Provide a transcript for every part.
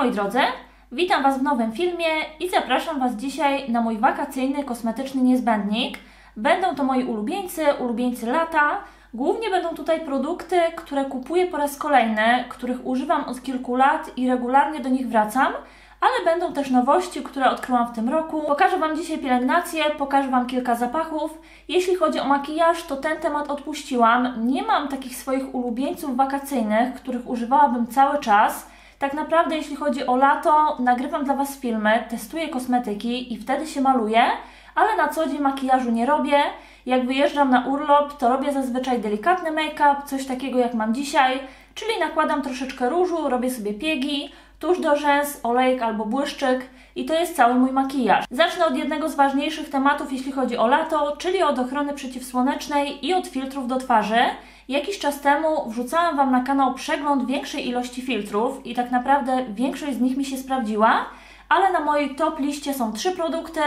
moi drodzy, witam Was w nowym filmie i zapraszam Was dzisiaj na mój wakacyjny kosmetyczny niezbędnik. Będą to moi ulubieńcy, ulubieńcy lata. Głównie będą tutaj produkty, które kupuję po raz kolejny, których używam od kilku lat i regularnie do nich wracam ale będą też nowości, które odkryłam w tym roku. Pokażę Wam dzisiaj pielęgnację, pokażę Wam kilka zapachów. Jeśli chodzi o makijaż, to ten temat odpuściłam. Nie mam takich swoich ulubieńców wakacyjnych, których używałabym cały czas. Tak naprawdę, jeśli chodzi o lato, nagrywam dla Was filmy, testuję kosmetyki i wtedy się maluję, ale na co dzień makijażu nie robię. Jak wyjeżdżam na urlop, to robię zazwyczaj delikatny make-up, coś takiego jak mam dzisiaj, czyli nakładam troszeczkę różu, robię sobie piegi, tuż do rzęs, olejek albo błyszczyk i to jest cały mój makijaż. Zacznę od jednego z ważniejszych tematów, jeśli chodzi o lato, czyli od ochrony przeciwsłonecznej i od filtrów do twarzy. Jakiś czas temu wrzucałam Wam na kanał przegląd większej ilości filtrów i tak naprawdę większość z nich mi się sprawdziła, ale na mojej top liście są trzy produkty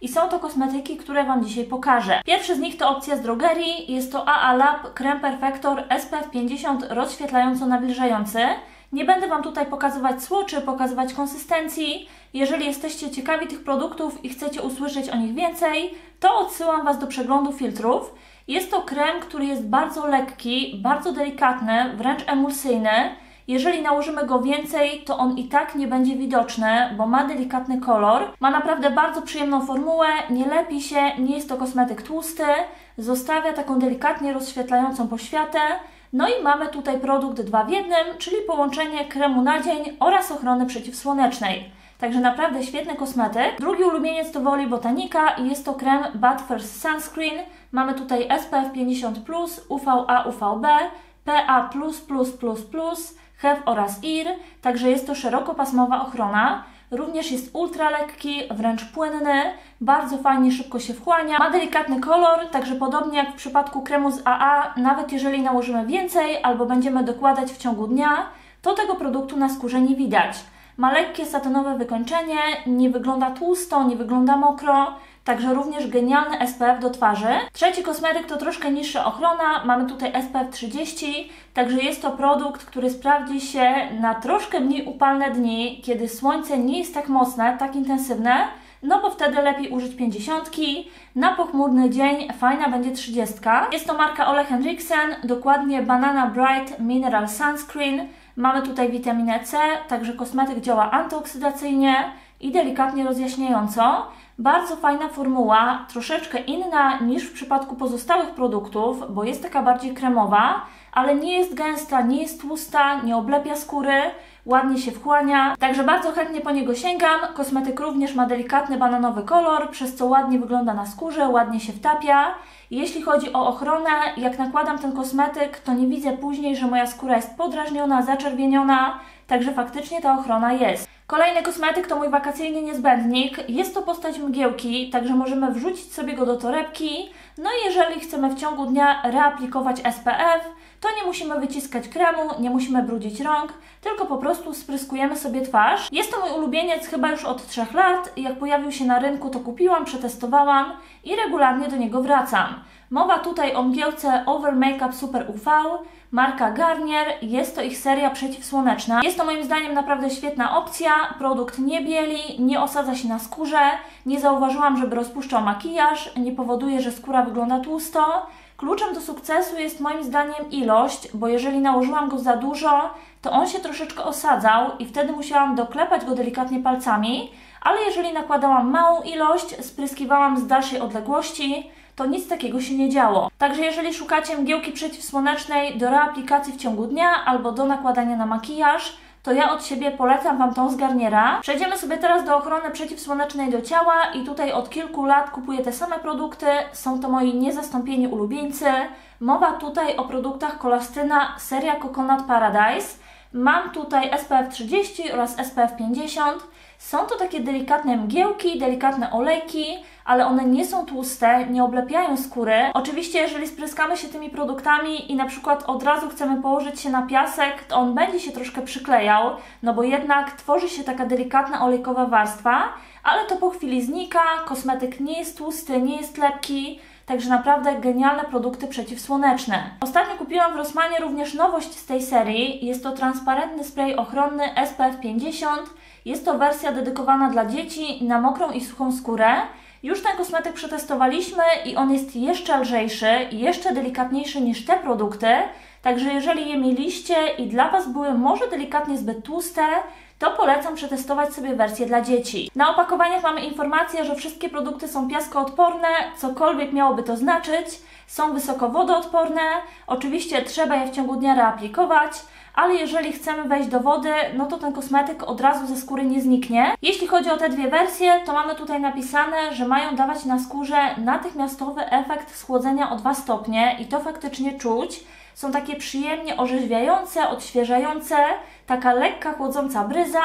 i są to kosmetyki, które Wam dzisiaj pokażę. Pierwszy z nich to opcja z drogerii, jest to AA Lab Creme Perfector SPF 50 rozświetlająco nawilżający. Nie będę Wam tutaj pokazywać słoczy, pokazywać konsystencji. Jeżeli jesteście ciekawi tych produktów i chcecie usłyszeć o nich więcej, to odsyłam Was do przeglądu filtrów. Jest to krem, który jest bardzo lekki, bardzo delikatny, wręcz emulsyjny. Jeżeli nałożymy go więcej, to on i tak nie będzie widoczny, bo ma delikatny kolor. Ma naprawdę bardzo przyjemną formułę, nie lepi się, nie jest to kosmetyk tłusty, zostawia taką delikatnie rozświetlającą poświatę. No i mamy tutaj produkt dwa w jednym, czyli połączenie kremu na dzień oraz ochrony przeciwsłonecznej. Także naprawdę świetny kosmetyk. Drugi ulubieniec to Woli Botanica i jest to krem Bad First Sunscreen. Mamy tutaj SPF 50+, UVA, UVB, PA++++, HEV oraz IR, także jest to szerokopasmowa ochrona. Również jest ultra lekki, wręcz płynny, bardzo fajnie, szybko się wchłania. Ma delikatny kolor, także podobnie jak w przypadku kremu z AA, nawet jeżeli nałożymy więcej albo będziemy dokładać w ciągu dnia, to tego produktu na skórze nie widać. Ma lekkie satynowe wykończenie, nie wygląda tłusto, nie wygląda mokro, także również genialny SPF do twarzy. Trzeci kosmetyk to troszkę niższa ochrona, mamy tutaj SPF 30, także jest to produkt, który sprawdzi się na troszkę mniej upalne dni, kiedy słońce nie jest tak mocne, tak intensywne, no bo wtedy lepiej użyć 50. Na pochmurny dzień fajna będzie 30. Jest to marka Ole Henriksen, dokładnie Banana Bright Mineral Sunscreen. Mamy tutaj witaminę C, także kosmetyk działa antyoksydacyjnie i delikatnie rozjaśniająco. Bardzo fajna formuła, troszeczkę inna niż w przypadku pozostałych produktów, bo jest taka bardziej kremowa, ale nie jest gęsta, nie jest tłusta, nie oblepia skóry, ładnie się wchłania, także bardzo chętnie po niego sięgam. Kosmetyk również ma delikatny bananowy kolor, przez co ładnie wygląda na skórze, ładnie się wtapia. Jeśli chodzi o ochronę, jak nakładam ten kosmetyk, to nie widzę później, że moja skóra jest podrażniona, zaczerwieniona, także faktycznie ta ochrona jest. Kolejny kosmetyk to mój wakacyjny niezbędnik. Jest to postać mgiełki, także możemy wrzucić sobie go do torebki. No i jeżeli chcemy w ciągu dnia reaplikować SPF, to nie musimy wyciskać kremu, nie musimy brudzić rąk, tylko po prostu spryskujemy sobie twarz. Jest to mój ulubieniec chyba już od 3 lat. Jak pojawił się na rynku, to kupiłam, przetestowałam i regularnie do niego wracam. Mowa tutaj o mgiełce Over Makeup Super UV, marka Garnier, jest to ich seria przeciwsłoneczna. Jest to moim zdaniem naprawdę świetna opcja, produkt nie bieli, nie osadza się na skórze, nie zauważyłam, żeby rozpuszczał makijaż, nie powoduje, że skóra wygląda tłusto. Kluczem do sukcesu jest moim zdaniem ilość, bo jeżeli nałożyłam go za dużo, to on się troszeczkę osadzał i wtedy musiałam doklepać go delikatnie palcami, ale jeżeli nakładałam małą ilość, spryskiwałam z dalszej odległości, to nic takiego się nie działo. Także jeżeli szukacie mgiełki przeciwsłonecznej do reaplikacji w ciągu dnia albo do nakładania na makijaż, to ja od siebie polecam Wam tą z Garniera. Przejdziemy sobie teraz do ochrony przeciwsłonecznej do ciała i tutaj od kilku lat kupuję te same produkty. Są to moi niezastąpieni ulubieńcy. Mowa tutaj o produktach Kolastyna seria Coconut Paradise. Mam tutaj SPF 30 oraz SPF 50. Są to takie delikatne mgiełki, delikatne olejki, ale one nie są tłuste, nie oblepiają skóry. Oczywiście, jeżeli spryskamy się tymi produktami i na przykład od razu chcemy położyć się na piasek, to on będzie się troszkę przyklejał, no bo jednak tworzy się taka delikatna olejkowa warstwa, ale to po chwili znika, kosmetyk nie jest tłusty, nie jest lepki, także naprawdę genialne produkty przeciwsłoneczne. Ostatnio kupiłam w Rossmanie również nowość z tej serii. Jest to transparentny spray ochronny SPF 50. Jest to wersja dedykowana dla dzieci na mokrą i suchą skórę. Już ten kosmetyk przetestowaliśmy i on jest jeszcze lżejszy jeszcze delikatniejszy niż te produkty. Także jeżeli je mieliście i dla Was były może delikatnie zbyt tłuste, to polecam przetestować sobie wersję dla dzieci. Na opakowaniach mamy informację, że wszystkie produkty są piaskoodporne, cokolwiek miałoby to znaczyć, są wysoko wodoodporne, oczywiście trzeba je w ciągu dnia reaplikować, ale jeżeli chcemy wejść do wody, no to ten kosmetyk od razu ze skóry nie zniknie. Jeśli chodzi o te dwie wersje, to mamy tutaj napisane, że mają dawać na skórze natychmiastowy efekt schłodzenia o 2 stopnie i to faktycznie czuć. Są takie przyjemnie orzeźwiające, odświeżające, taka lekka, chłodząca bryza.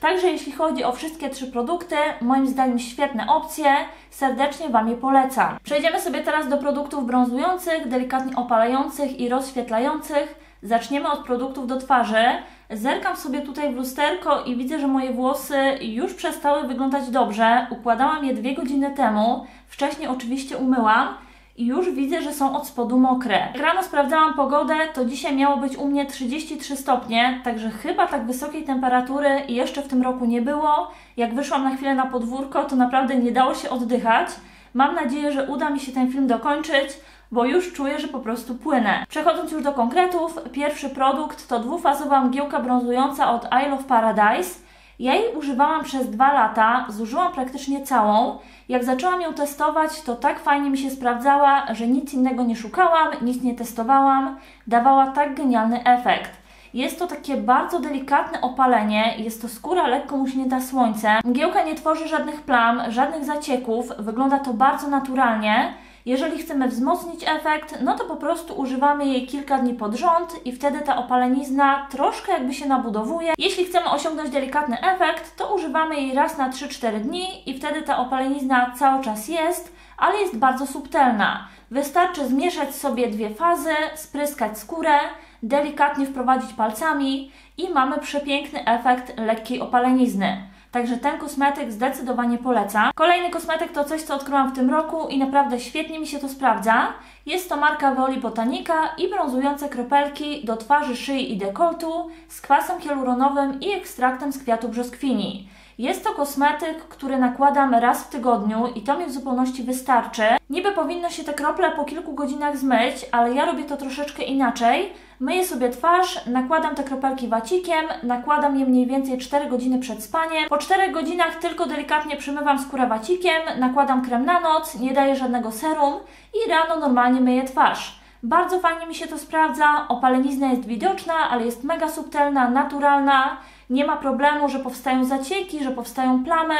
Także jeśli chodzi o wszystkie trzy produkty, moim zdaniem świetne opcje, serdecznie Wam je polecam. Przejdziemy sobie teraz do produktów brązujących, delikatnie opalających i rozświetlających. Zaczniemy od produktów do twarzy. Zerkam sobie tutaj w lusterko i widzę, że moje włosy już przestały wyglądać dobrze. Układałam je dwie godziny temu. Wcześniej oczywiście umyłam i już widzę, że są od spodu mokre. Jak rano sprawdzałam pogodę, to dzisiaj miało być u mnie 33 stopnie, także chyba tak wysokiej temperatury jeszcze w tym roku nie było. Jak wyszłam na chwilę na podwórko, to naprawdę nie dało się oddychać. Mam nadzieję, że uda mi się ten film dokończyć, bo już czuję, że po prostu płynę. Przechodząc już do konkretów, pierwszy produkt to dwufazowa mgiełka brązująca od Isle of Paradise. Ja jej używałam przez dwa lata, zużyłam praktycznie całą. Jak zaczęłam ją testować, to tak fajnie mi się sprawdzała, że nic innego nie szukałam, nic nie testowałam. Dawała tak genialny efekt. Jest to takie bardzo delikatne opalenie, jest to skóra lekko muśnięta słońcem. Mgiełka nie tworzy żadnych plam, żadnych zacieków, wygląda to bardzo naturalnie. Jeżeli chcemy wzmocnić efekt, no to po prostu używamy jej kilka dni pod rząd i wtedy ta opalenizna troszkę jakby się nabudowuje. Jeśli chcemy osiągnąć delikatny efekt, to używamy jej raz na 3-4 dni i wtedy ta opalenizna cały czas jest, ale jest bardzo subtelna. Wystarczy zmieszać sobie dwie fazy, spryskać skórę, delikatnie wprowadzić palcami i mamy przepiękny efekt lekkiej opalenizny. Także ten kosmetyk zdecydowanie polecam. Kolejny kosmetyk to coś, co odkryłam w tym roku i naprawdę świetnie mi się to sprawdza. Jest to marka Woli Botanika i brązujące kropelki do twarzy, szyi i dekoltu z kwasem hialuronowym i ekstraktem z kwiatu brzoskwini. Jest to kosmetyk, który nakładam raz w tygodniu i to mi w zupełności wystarczy. Niby powinno się te krople po kilku godzinach zmyć, ale ja robię to troszeczkę inaczej. Myję sobie twarz, nakładam te kropelki wacikiem, nakładam je mniej więcej 4 godziny przed spaniem. Po 4 godzinach tylko delikatnie przymywam skórę wacikiem, nakładam krem na noc, nie daję żadnego serum i rano normalnie myję twarz. Bardzo fajnie mi się to sprawdza, opalenizna jest widoczna, ale jest mega subtelna, naturalna. Nie ma problemu, że powstają zacieki, że powstają plamy,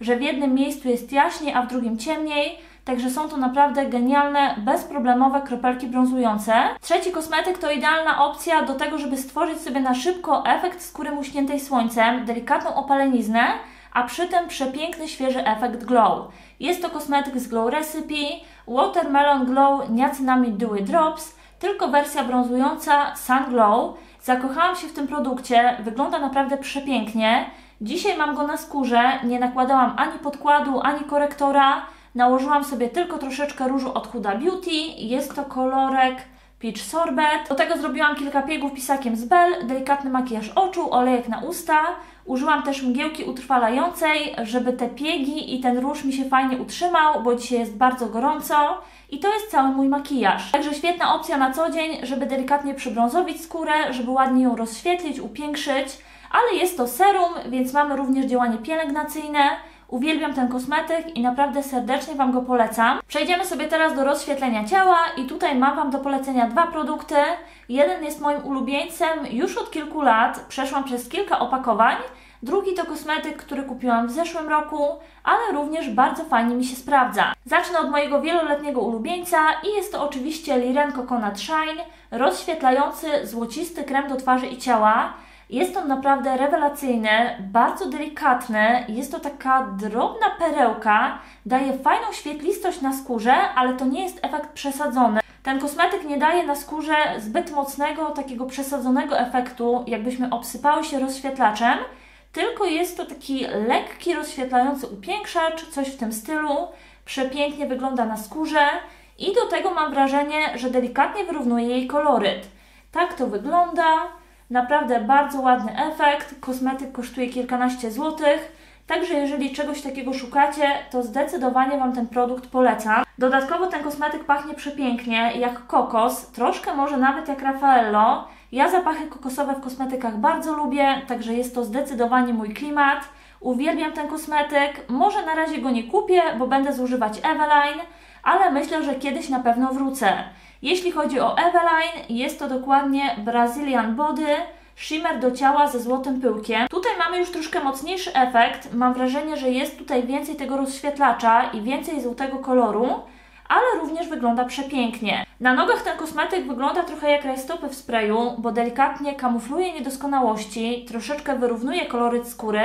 że w jednym miejscu jest jaśniej, a w drugim ciemniej. Także są to naprawdę genialne, bezproblemowe kropelki brązujące. Trzeci kosmetyk to idealna opcja do tego, żeby stworzyć sobie na szybko efekt skóry muśniętej słońcem, delikatną opaleniznę, a przy tym przepiękny, świeży efekt glow. Jest to kosmetyk z Glow Recipe, Watermelon Glow Niacinamide Dewy Drops, tylko wersja brązująca Sun Glow. Zakochałam się w tym produkcie, wygląda naprawdę przepięknie. Dzisiaj mam go na skórze, nie nakładałam ani podkładu, ani korektora. Nałożyłam sobie tylko troszeczkę różu od Huda Beauty. Jest to kolorek Peach Sorbet. Do tego zrobiłam kilka piegów pisakiem z Bell, delikatny makijaż oczu, olejek na usta. Użyłam też mgiełki utrwalającej, żeby te piegi i ten róż mi się fajnie utrzymał, bo dzisiaj jest bardzo gorąco. I to jest cały mój makijaż. Także świetna opcja na co dzień, żeby delikatnie przybrązowić skórę, żeby ładnie ją rozświetlić, upiększyć. Ale jest to serum, więc mamy również działanie pielęgnacyjne. Uwielbiam ten kosmetyk i naprawdę serdecznie Wam go polecam. Przejdziemy sobie teraz do rozświetlenia ciała i tutaj mam Wam do polecenia dwa produkty. Jeden jest moim ulubieńcem już od kilku lat, przeszłam przez kilka opakowań. Drugi to kosmetyk, który kupiłam w zeszłym roku, ale również bardzo fajnie mi się sprawdza. Zacznę od mojego wieloletniego ulubieńca i jest to oczywiście Liren Coconut Shine, rozświetlający złocisty krem do twarzy i ciała. Jest on naprawdę rewelacyjny, bardzo delikatny, jest to taka drobna perełka, daje fajną świetlistość na skórze, ale to nie jest efekt przesadzony. Ten kosmetyk nie daje na skórze zbyt mocnego, takiego przesadzonego efektu, jakbyśmy obsypały się rozświetlaczem, tylko jest to taki lekki, rozświetlający upiększacz, coś w tym stylu. Przepięknie wygląda na skórze i do tego mam wrażenie, że delikatnie wyrównuje jej koloryt. Tak to wygląda. Naprawdę bardzo ładny efekt. Kosmetyk kosztuje kilkanaście złotych. Także jeżeli czegoś takiego szukacie, to zdecydowanie Wam ten produkt polecam. Dodatkowo ten kosmetyk pachnie przepięknie, jak kokos, troszkę może nawet jak Raffaello. Ja zapachy kokosowe w kosmetykach bardzo lubię, także jest to zdecydowanie mój klimat. Uwielbiam ten kosmetyk. Może na razie go nie kupię, bo będę zużywać Eveline, ale myślę, że kiedyś na pewno wrócę. Jeśli chodzi o Eveline, jest to dokładnie Brazilian Body shimmer do ciała ze złotym pyłkiem. Tutaj mamy już troszkę mocniejszy efekt. Mam wrażenie, że jest tutaj więcej tego rozświetlacza i więcej złotego koloru ale również wygląda przepięknie. Na nogach ten kosmetyk wygląda trochę jak rajstopy w sprayu, bo delikatnie kamufluje niedoskonałości, troszeczkę wyrównuje koloryt skóry,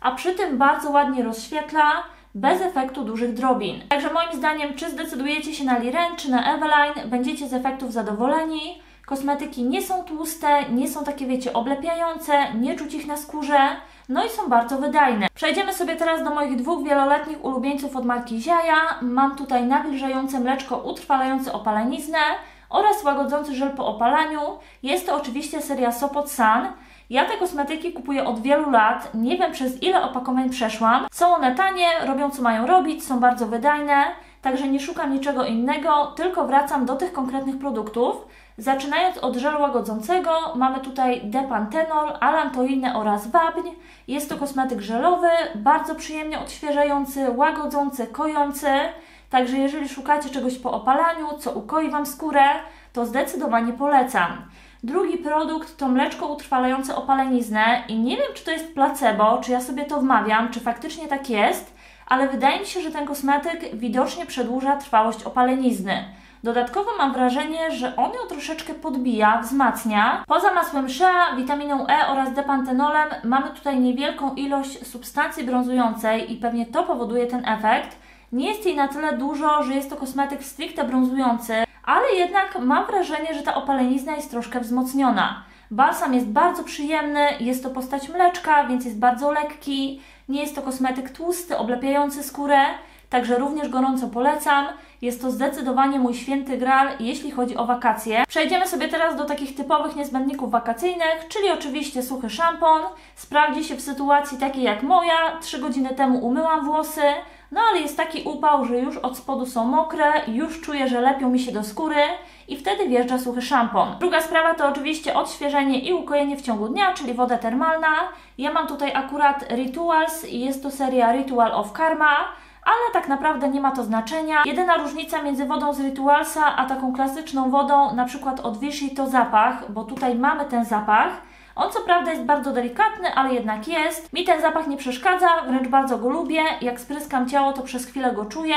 a przy tym bardzo ładnie rozświetla, bez efektu dużych drobin. Także moim zdaniem, czy zdecydujecie się na Liren, czy na Eveline, będziecie z efektów zadowoleni. Kosmetyki nie są tłuste, nie są takie, wiecie, oblepiające, nie czuć ich na skórze, no i są bardzo wydajne. Przejdziemy sobie teraz do moich dwóch wieloletnich ulubieńców od marki Ziaja. Mam tutaj nawilżające mleczko utrwalające opaleniznę oraz łagodzący żel po opalaniu. Jest to oczywiście seria Sopot Sun. Ja te kosmetyki kupuję od wielu lat, nie wiem przez ile opakowań przeszłam. Są one tanie, robią co mają robić, są bardzo wydajne, także nie szukam niczego innego, tylko wracam do tych konkretnych produktów. Zaczynając od żelu łagodzącego, mamy tutaj depantenol, alantoinę oraz wapń. Jest to kosmetyk żelowy, bardzo przyjemnie odświeżający, łagodzący, kojący. Także jeżeli szukacie czegoś po opalaniu, co ukoi Wam skórę, to zdecydowanie polecam. Drugi produkt to mleczko utrwalające opaleniznę i nie wiem, czy to jest placebo, czy ja sobie to wmawiam, czy faktycznie tak jest, ale wydaje mi się, że ten kosmetyk widocznie przedłuża trwałość opalenizny. Dodatkowo mam wrażenie, że on ją troszeczkę podbija, wzmacnia. Poza masłem shea, witaminą E oraz depantenolem mamy tutaj niewielką ilość substancji brązującej i pewnie to powoduje ten efekt. Nie jest jej na tyle dużo, że jest to kosmetyk stricte brązujący, ale jednak mam wrażenie, że ta opalenizna jest troszkę wzmocniona. Balsam jest bardzo przyjemny, jest to postać mleczka, więc jest bardzo lekki. Nie jest to kosmetyk tłusty, oblepiający skórę, także również gorąco polecam. Jest to zdecydowanie mój święty gral, jeśli chodzi o wakacje. Przejdziemy sobie teraz do takich typowych niezbędników wakacyjnych, czyli oczywiście suchy szampon. Sprawdzi się w sytuacji takiej jak moja. 3 godziny temu umyłam włosy, no ale jest taki upał, że już od spodu są mokre, już czuję, że lepią mi się do skóry i wtedy wjeżdża suchy szampon. Druga sprawa to oczywiście odświeżenie i ukojenie w ciągu dnia, czyli woda termalna. Ja mam tutaj akurat Rituals i jest to seria Ritual of Karma ale tak naprawdę nie ma to znaczenia. Jedyna różnica między wodą z Ritualsa a taką klasyczną wodą, na przykład od Vichy, to zapach, bo tutaj mamy ten zapach. On co prawda jest bardzo delikatny, ale jednak jest. Mi ten zapach nie przeszkadza, wręcz bardzo go lubię. Jak spryskam ciało, to przez chwilę go czuję.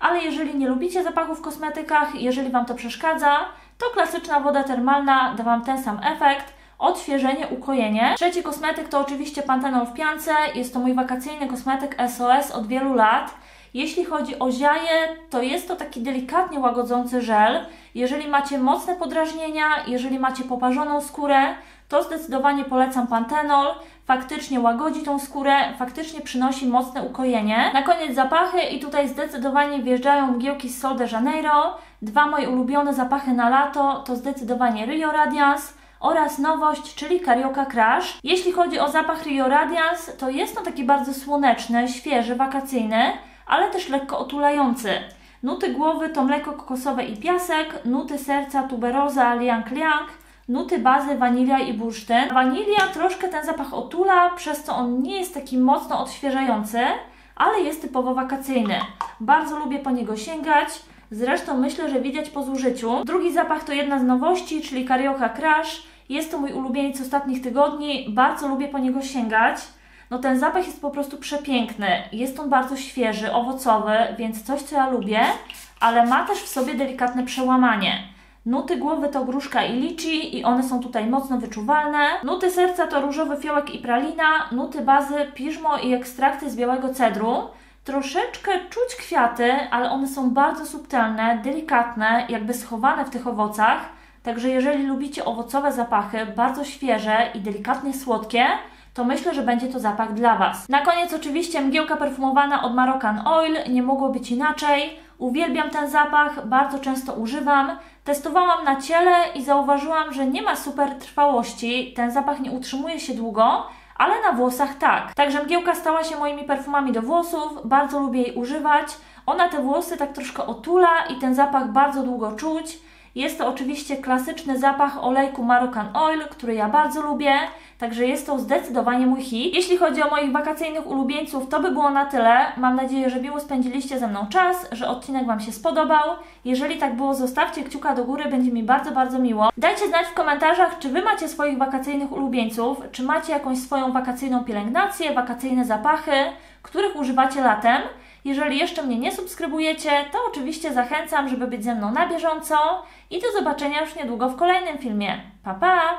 Ale jeżeli nie lubicie zapachu w kosmetykach, jeżeli Wam to przeszkadza, to klasyczna woda termalna da Wam ten sam efekt odświeżenie, ukojenie. Trzeci kosmetyk to oczywiście Pantenol w piance. Jest to mój wakacyjny kosmetyk SOS od wielu lat. Jeśli chodzi o ziaje, to jest to taki delikatnie łagodzący żel. Jeżeli macie mocne podrażnienia, jeżeli macie poparzoną skórę, to zdecydowanie polecam Pantenol. Faktycznie łagodzi tą skórę, faktycznie przynosi mocne ukojenie. Na koniec zapachy i tutaj zdecydowanie wjeżdżają mgiełki z Sol de Janeiro. Dwa moje ulubione zapachy na lato to zdecydowanie Rio Radiance oraz nowość, czyli Carioca Crush. Jeśli chodzi o zapach Rio Radiance, to jest on taki bardzo słoneczny, świeży, wakacyjny ale też lekko otulający. Nuty głowy to mleko kokosowe i piasek, nuty serca tuberoza liang liang, nuty bazy wanilia i bursztyn. Wanilia troszkę ten zapach otula, przez co on nie jest taki mocno odświeżający, ale jest typowo wakacyjny. Bardzo lubię po niego sięgać. Zresztą myślę, że widać po zużyciu. Drugi zapach to jedna z nowości, czyli Carioca Crush. Jest to mój ulubieniec ostatnich tygodni. Bardzo lubię po niego sięgać. No ten zapach jest po prostu przepiękny. Jest on bardzo świeży, owocowy, więc coś, co ja lubię, ale ma też w sobie delikatne przełamanie. Nuty głowy to gruszka i liczy i one są tutaj mocno wyczuwalne. Nuty serca to różowy fiołek i pralina. Nuty bazy piżmo i ekstrakty z białego cedru. Troszeczkę czuć kwiaty, ale one są bardzo subtelne, delikatne, jakby schowane w tych owocach. Także jeżeli lubicie owocowe zapachy, bardzo świeże i delikatnie słodkie, to myślę, że będzie to zapach dla Was. Na koniec oczywiście mgiełka perfumowana od Moroccan Oil, nie mogło być inaczej. Uwielbiam ten zapach, bardzo często używam. Testowałam na ciele i zauważyłam, że nie ma super trwałości, ten zapach nie utrzymuje się długo, ale na włosach tak. Także mgiełka stała się moimi perfumami do włosów, bardzo lubię jej używać. Ona te włosy tak troszkę otula i ten zapach bardzo długo czuć. Jest to oczywiście klasyczny zapach olejku Moroccan Oil, który ja bardzo lubię, także jest to zdecydowanie mój hit. Jeśli chodzi o moich wakacyjnych ulubieńców, to by było na tyle. Mam nadzieję, że miło spędziliście ze mną czas, że odcinek Wam się spodobał. Jeżeli tak było, zostawcie kciuka do góry, będzie mi bardzo, bardzo miło. Dajcie znać w komentarzach, czy Wy macie swoich wakacyjnych ulubieńców, czy macie jakąś swoją wakacyjną pielęgnację, wakacyjne zapachy, których używacie latem. Jeżeli jeszcze mnie nie subskrybujecie, to oczywiście zachęcam, żeby być ze mną na bieżąco i do zobaczenia już niedługo w kolejnym filmie. Pa pa!